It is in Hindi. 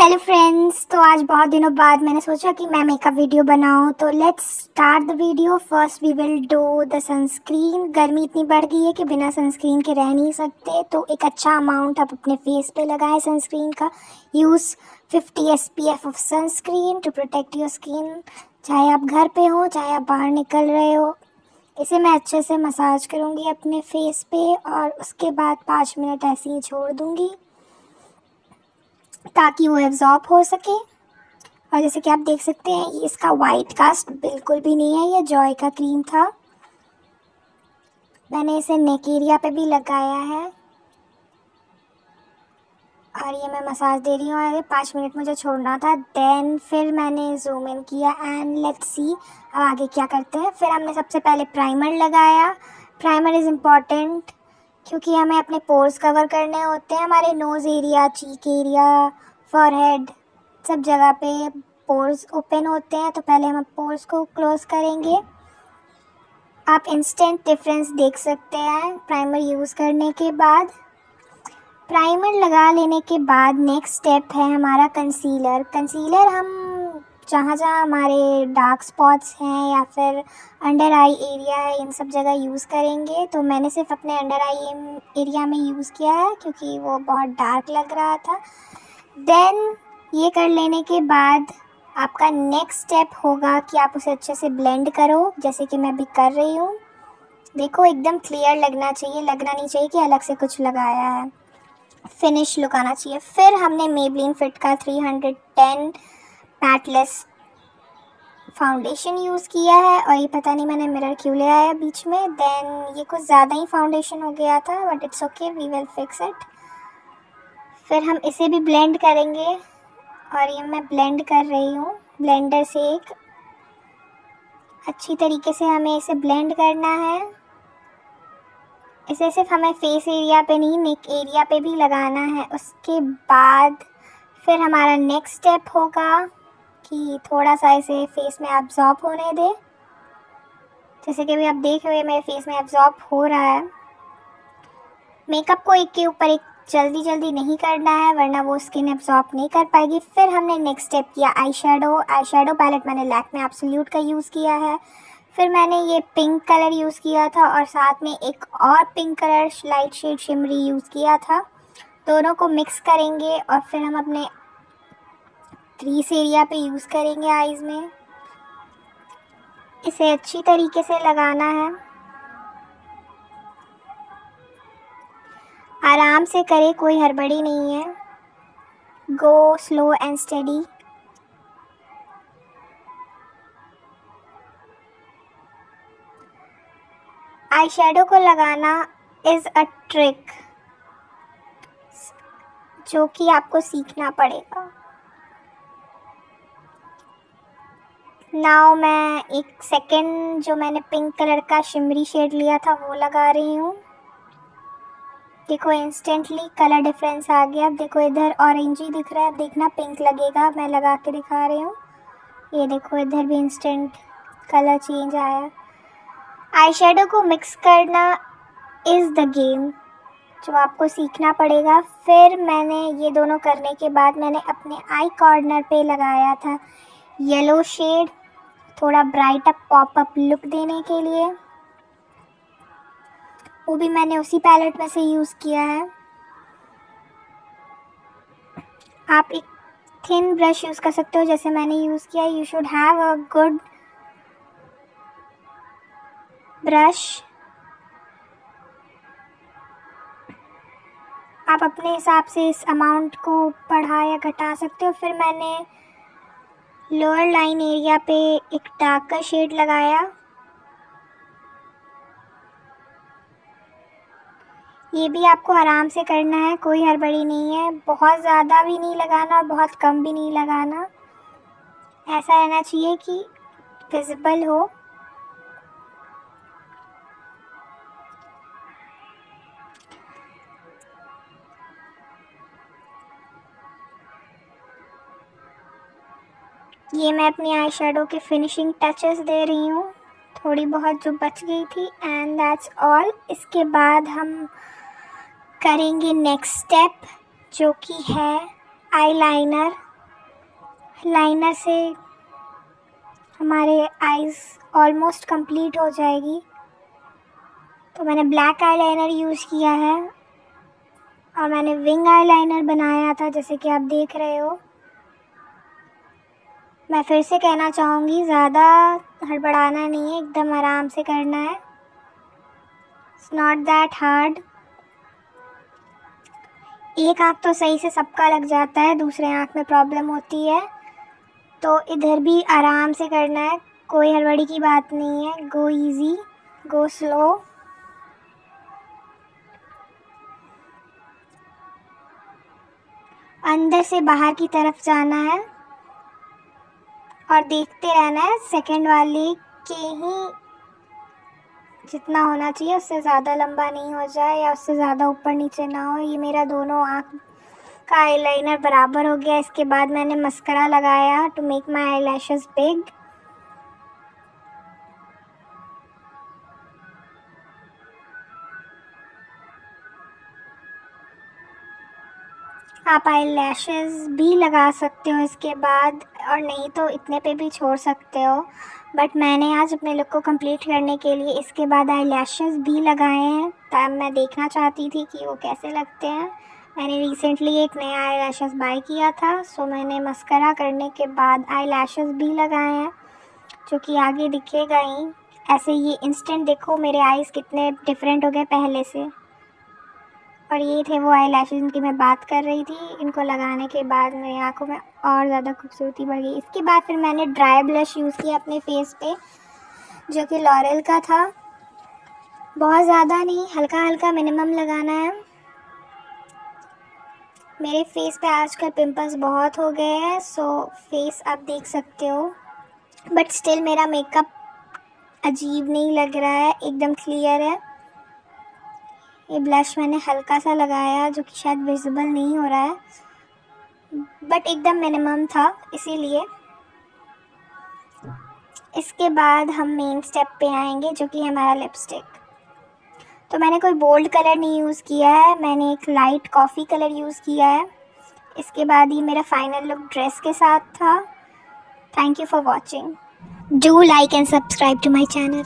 हेलो फ्रेंड्स तो आज बहुत दिनों बाद मैंने सोचा कि मैं मेकअप वीडियो बनाऊँ। तो let's start the video first we will do the sunscreen गर्मी इतनी बढ़ गई है कि बिना सनस्क्रीन के रह नहीं सकते। तो एक अच्छा अमाउंट आप अपने फेस पे लगाएँ सनस्क्रीन का। Use 50 S P F of sunscreen to protect your skin चाहे आप घर पे हो, चाहे आप बाहर निकल रहे हो। इसे मैं अच्छे से मसाज करूँगी अपने फेस पे और उसके बाद पाँच मिनट ऐसे ही छोड़ दूँगी। ताकि वो एब्जॉर्ब हो सके। और जैसे कि आप देख सकते हैं इसका वाइट कास्ट बिल्कुल भी नहीं है, ये जॉय का क्रीम था। मैंने इसे नेक एरिया पे भी लगाया है। और ये मैं मसाज दे रही हूँ ये पाँच मिनट मुझे छोड़ना था। देन फिर मैंने जूम इन किया एंड लेट्स सी अब आगे क्या करते हैं। फिर हमने सबसे पहले प्राइमर लगाया। प्राइमर इज़ इंपॉर्टेंट क्योंकि हमें अपने पोर्स कवर करने होते हैं, हमारे nose area cheek area forehead सब जगह पे पोर्स ओपन होते हैं तो पहले हम पोर्स को क्लोज़ करेंगे। आप इंस्टेंट डिफरेंस देख सकते हैं प्राइमर यूज़ करने के बाद। प्राइमर लगा लेने के बाद नेक्स्ट स्टेप है हमारा कंसीलर कंसीलर हम जहाँ जहाँ हमारे डार्क स्पॉट्स हैं या फिर अंडर आई एरिया है, इन सब जगह यूज़ करेंगे तो मैंने सिर्फ़ अपने अंडर आई एरिया में यूज़ किया है, क्योंकि वो बहुत डार्क लग रहा था। देन ये कर लेने के बाद आपका नेक्स्ट स्टेप होगा कि आप उसे अच्छे से ब्लेंड करो, जैसे कि मैं अभी कर रही हूँ। देखो, एकदम क्लियर लगना चाहिए, लगना नहीं चाहिए कि अलग से कुछ लगाया है। फिनिश लुक आना चाहिए। फिर हमने मेबलिन फिट का 310 पैटलेस फाउंडेशन यूज़ किया है और ये पता नहीं मैंने मिरर क्यों ले आया बीच में। देन ये कुछ ज़्यादा ही फाउंडेशन हो गया था but it's okay we will fix it फिर हम इसे भी ब्लेंड करेंगे और ये मैं ब्लेंड कर रही हूँ। ब्लेंडर से एक अच्छी तरीके से हमें इसे ब्लेंड करना है। इसे सिर्फ़ हमें फेस एरिया पे नहीं नेक एरिया पे भी लगाना है। उसके बाद फिर हमारा नेक्स्ट स्टेप होगा। कि थोड़ा सा इसे फेस में एब्जॉर्ब होने दे। जैसे कि अभी आप देख रहे हैं, मेरे फेस में एब्जॉर्ब हो रहा है। मेकअप को एक के ऊपर एक जल्दी जल्दी नहीं करना है, वरना वो स्किन एब्जॉर्ब नहीं कर पाएगी। फिर हमने नेक्स्ट स्टेप किया eye shadow eye shadow palette मैंने लैक में एब्सोल्यूट का यूज़ किया है। फिर मैंने ये पिंक कलर यूज़ किया था और साथ में एक और pink colour light shade shimmery use किया था। दोनों को मिक्स करेंगे और फिर हम अपने क्रीस एरिया पे यूज़ करेंगे आईज़ में। इसे अच्छी तरीके से लगाना है। आराम से करे, कोई हड़बड़ी नहीं है। Go slow and study eye shadow को लगाना इज़ अ ट्रिक जो कि आपको सीखना पड़ेगा। नाउ मैं एक सेकेंड जो मैंने पिंक कलर का शिमरी शेड लिया था, वो लगा रही हूँ। देखो इंस्टेंटली कलर डिफरेंस आ गया। अब देखो, इधर ऑरेंज ही दिख रहा है। देखना पिंक लगेगा। मैं लगा के दिखा रही हूँ। ये देखो, इधर भी इंस्टेंट कलर चेंज आया। आई शेडो को मिक्स करना इज़ द गेम जो आपको सीखना पड़ेगा। फिर मैंने ये दोनों करने के बाद मैंने अपने आई कॉर्नर पे लगाया था। येलो शेड थोड़ा bright up pop up look देने के लिए। वो भी मैंने उसी पैलेट में से यूज़ किया है। आप एक थिन ब्रश यूज़ कर सकते हो, जैसे मैंने यूज़ किया you should have a good brush आप अपने हिसाब से इस अमाउंट को बढ़ा या घटा सकते हो। फिर मैंने लोअर लाइन एरिया पे एक डार्क का शेड लगाया। ये भी आपको आराम से करना है, कोई हड़बड़ी नहीं है। बहुत ज़्यादा भी नहीं लगाना और बहुत कम भी नहीं लगाना। ऐसा रहना चाहिए कि विजिबल हो। ये मैं अपनी आई शेडो के फिनिशिंग टचेस दे रही हूँ। थोड़ी बहुत जो बच गई थी एंड दैट्स ऑल इसके बाद हम करेंगे नेक्स्ट स्टेप जो कि है आईलाइनर लाइनर लाइनर से हमारे आइज़ ऑलमोस्ट कंप्लीट हो जाएगी। तो मैंने ब्लैक आई लाइनर यूज़ किया है, और मैंने विंग आई लाइनर बनाया था, जैसे कि आप देख रहे हो। मैं फिर से कहना चाहूँगी, ज़्यादा हड़बड़ाना नहीं है, एकदम आराम से करना है। इट्स नॉट दैट हार्ड एक आँख तो सही से सबका लग जाता है, दूसरे आँख में प्रॉब्लम होती है। तो इधर भी आराम से करना है, कोई हड़बड़ी की बात नहीं है गो इजी गो स्लो अंदर से बाहर की तरफ़ जाना है। और देखते रहना है सेकंड वाले के ही जितना होना चाहिए, उससे ज़्यादा लंबा नहीं हो जाए या उससे ज़्यादा ऊपर नीचे ना हो। ये मेरा दोनों आँख का आईलाइनर बराबर हो गया। इसके बाद मैंने मस्करा लगाया to make my eyelashes big आप आई लैशेज़ भी लगा सकते हो। इसके बाद और नहीं तो इतने पे भी छोड़ सकते हो। बट मैंने आज अपने लुक को कंप्लीट करने के लिए इसके बाद आई लैशेज़ भी लगाए हैं। तब मैं देखना चाहती थी कि वो कैसे लगते हैं। मैंने रिसेंटली एक नया आई लैशेज़ बाई किया था। सो मैंने मस्करा करने के बाद आई लैशेज़ भी लगाए हैं, जो कि आगे दिखेगा ही। ऐसे ये इंस्टेंट देखो मेरे आईज़ कितने डिफरेंट हो गए पहले से। और ये थे वो आई लैशेज जिनकी मैं बात कर रही थी। इनको लगाने के बाद मेरी आँखों में और ज़्यादा खूबसूरती बढ़ गई। इसके बाद फिर मैंने ड्राई ब्लश यूज़ किया अपने फेस पे, जो कि लॉरेल का था। बहुत ज़्यादा नहीं हल्का हल्का मिनिमम लगाना है। मेरे फेस पे आजकल पिंपल्स बहुत हो गए हैं सो फेस आप देख सकते हो। बट स्टिल मेरा मेकअप अजीब नहीं लग रहा है, एकदम क्लियर है। ये ब्लश मैंने हल्का सा लगाया जो कि शायद विजिबल नहीं हो रहा है। बट एकदम मिनिमम था, इसीलिए। इसके बाद हम मेन स्टेप पे आएँगे, जो कि हमारा लिपस्टिक तो मैंने कोई बोल्ड कलर नहीं यूज़ किया है, मैंने एक लाइट कॉफ़ी कलर यूज़ किया है। इसके बाद ये मेरा फाइनल लुक ड्रेस के साथ था। Thank you for watching do like and subscribe to my channel